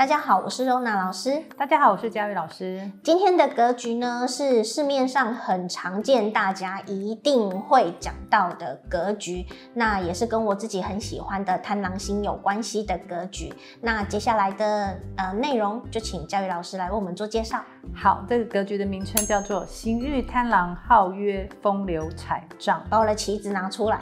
大家好，我是柔娜老师。大家好，我是佳宇老师。今天的格局呢，是市面上很常见，大家一定会讲到的格局。那也是跟我自己很喜欢的贪狼星有关系的格局。那接下来的呃内容，就请佳宇老师来为我们做介绍。好，这个格局的名称叫做行运贪狼，号曰风流彩帐，把我的旗子拿出来。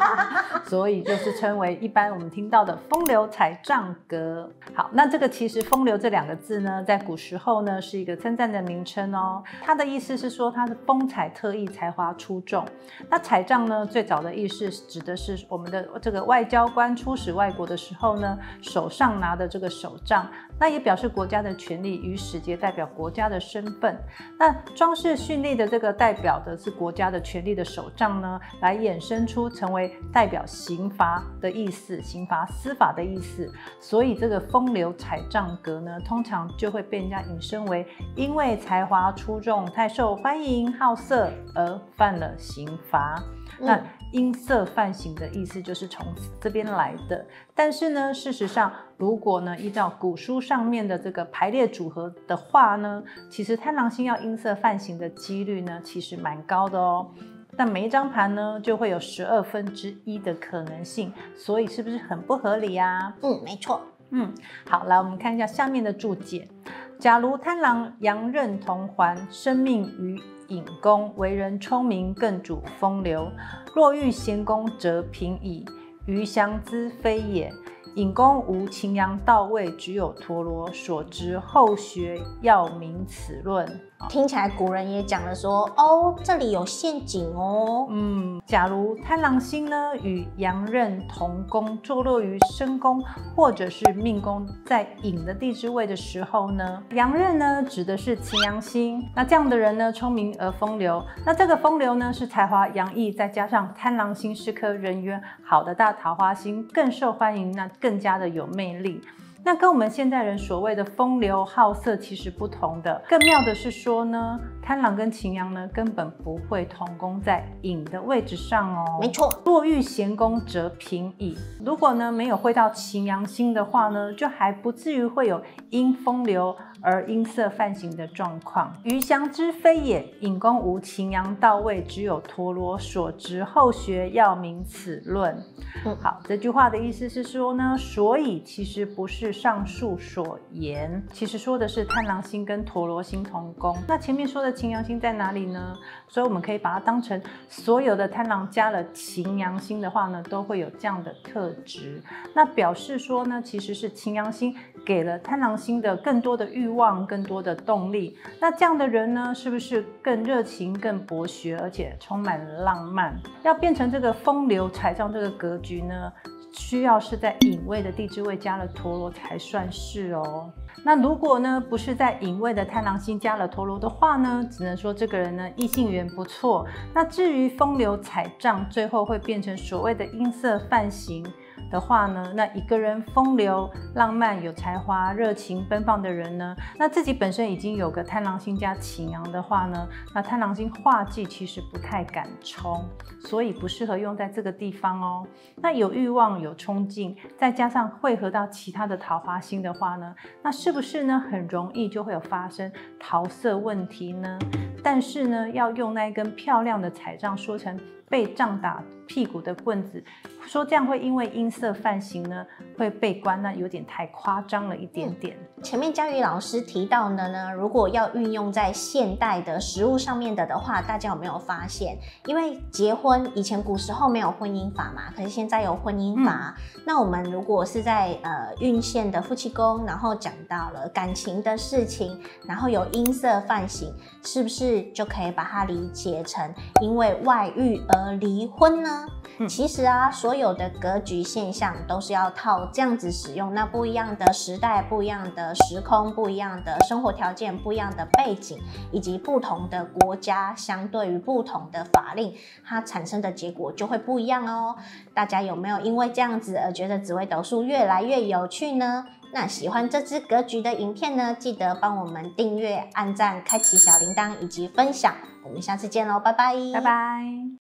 所以就是称为一般我们听到的风流彩帐格。好，那这个其实“风流”这两个字呢，在古时候呢是一个称赞的名称哦。它的意思是说他的风采特异，才华出众。那彩杖呢，最早的意思指的是我们的这个外交官出使外国的时候呢，手上拿的这个手杖，那也表示国家的权力与使节代表国家的身份。那装饰绚丽的这个代表的是国家的权力的手杖呢，来衍生出成为代表刑罚的意思，刑罚司法的意思。所以这个风流彩杖格呢，通常就会被人家引申为因为才华出众、太受欢迎、好色而犯了刑罚。那因色犯刑的意思就是从这边来的。但是呢，事实上，如果呢依照古书上面的这个排列组合的话呢，其实贪狼星要因色犯刑的几率呢，其实蛮高的哦。但每一张盘呢，就会有十二分之一的可能性，所以是不是很不合理呀？嗯，没错。嗯，好，来我们看一下下面的注解。假如贪狼阳刃同环，生命于隐宫，为人聪明，更主风流。若遇闲宫，则平矣。余祥之非也。隐宫无擎羊到位，只有陀螺。所知后学要明此论。听起来古人也讲了说，哦，这里有陷阱哦。嗯，假如贪狼星呢与阳刃同宫，坐落于身宫或者是命宫，在引的地支位的时候呢，阳刃呢指的是擎羊星。那这样的人呢，聪明而风流。那这个风流呢，是才华洋溢，再加上贪狼星是颗人缘好的大桃花星，更受欢迎，那更加的有魅力。那跟我们现代人所谓的风流好色其实不同的，更妙的是说呢，贪狼跟擎羊呢根本不会同宫在隐的位置上哦。没错，若遇闲宫则平矣。如果呢没有会到擎羊星的话呢，就还不至于会有因风流而因色犯行的状况。余祥之非也，隐宫无擎羊到位，只有陀螺所执后学要明此论。嗯，好，这句话的意思是说呢，所以其实不是。上述所言，其实说的是贪狼星跟陀罗星同宫。那前面说的擎羊星在哪里呢？所以我们可以把它当成所有的贪狼加了擎羊星的话呢，都会有这样的特质。那表示说呢，其实是擎羊星给了贪狼星的更多的欲望、更多的动力。那这样的人呢，是不是更热情、更博学，而且充满浪漫？要变成这个风流彩账这个格局呢？需要是在隐位的地支位加了陀螺才算是哦。那如果呢不是在隐位的太狼星加了陀螺的话呢，只能说这个人呢异性缘不错。那至于风流彩账，最后会变成所谓的音色泛形。的话呢，那一个人风流、浪漫、有才华、热情、奔放的人呢，那自己本身已经有个贪狼星加擎羊的话呢，那贪狼星化忌其实不太敢冲，所以不适合用在这个地方哦。那有欲望、有冲劲，再加上汇合到其他的桃花星的话呢，那是不是呢很容易就会有发生桃色问题呢？但是呢，要用那一根漂亮的彩杖说成。被杖打屁股的棍子，说这样会因为音色犯行呢，会被关，那有点太夸张了一点点。前面佳宇老师提到的呢，如果要运用在现代的食物上面的的话，大家有没有发现？因为结婚以前古时候没有婚姻法嘛，可是现在有婚姻法。那我们如果是在呃运线的夫妻宫，然后讲到了感情的事情，然后有音色犯行，是不是就可以把它理解成因为外遇而离婚呢？其实啊，所有的格局现象都是要套这样子使用。那不一样的时代，不一样的时空，不一样的生活条件，不一样的背景，以及不同的国家，相对于不同的法令，它产生的结果就会不一样哦。大家有没有因为这样子而觉得紫微斗数越来越有趣呢？那喜欢这支格局的影片呢，记得帮我们订阅、按赞、开启小铃铛以及分享。我们下次见喽，拜拜，拜拜。